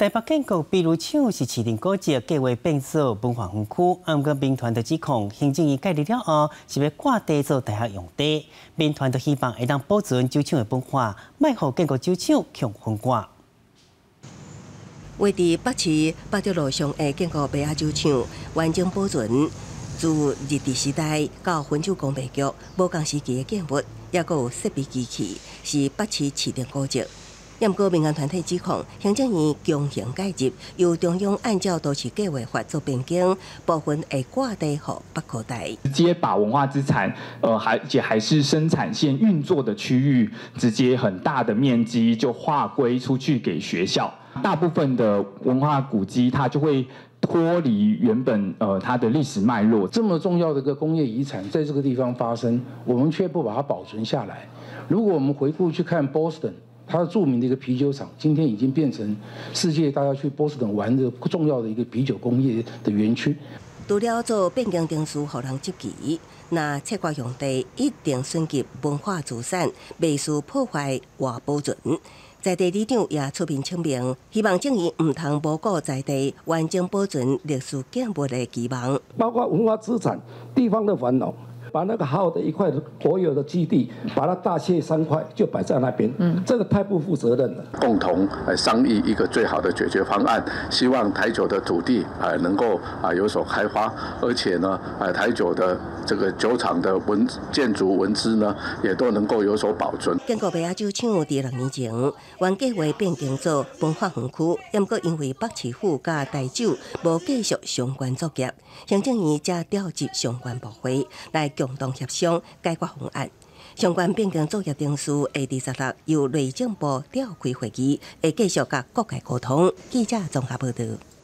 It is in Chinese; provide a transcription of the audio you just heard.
台北建国比如厂是市定古迹，计划变做文化园区。按个民团的指控，行政院改立了后，是要挂地做大学用地。民团都希望会当保存酒厂的文化，卖互建国酒厂强分挂。位伫北市北条路上的建国白亚酒厂，完整保存自日治时代到分酒工业局无共时期的建物，也有设备机器，是北市市定古迹。严过民间团体指控，行政院强行介入，由中央按照都市计划法做变更，部分会挂地和北口袋，直接把文化资产，呃，还且还是生产线运作的区域，直接很大的面积就划归出去给学校。大部分的文化古迹，它就会脱离原本呃它的历史脉络。这么重要的一个工业遗产在这个地方发生，我们却不把它保存下来。如果我们回顾去看 Boston。它著名的一个啤酒厂，今天已经变成世界大家去波士顿玩的重要的一个啤酒工业的园区。除了做变更定书，互人积极，那切割用地一定升级文化资产，未受破坏或保存。在地里长也出面清明，希望政府唔通不顾在地完整保存历史建物的期望，包括文化资产、地方的繁荣。把那个好好的一块国有的基地，把它大卸三块，就摆在那边，嗯，这个太不负责任了。共同来商议一个最好的解决方案，希望台酒的土地啊能够啊有所开发，而且呢，啊台酒的这个酒厂的文建筑文资呢，也都能够有所保存。经过白亚酒厂伫两年前，原计划变更做文化园区，不过因为北市府加台酒无继续相关作业，行政院才调集相关部会来。共同协商解决方案，相关变更作业定数下第十六由内政部召开会议，会继续甲各界沟通。记者综合报道。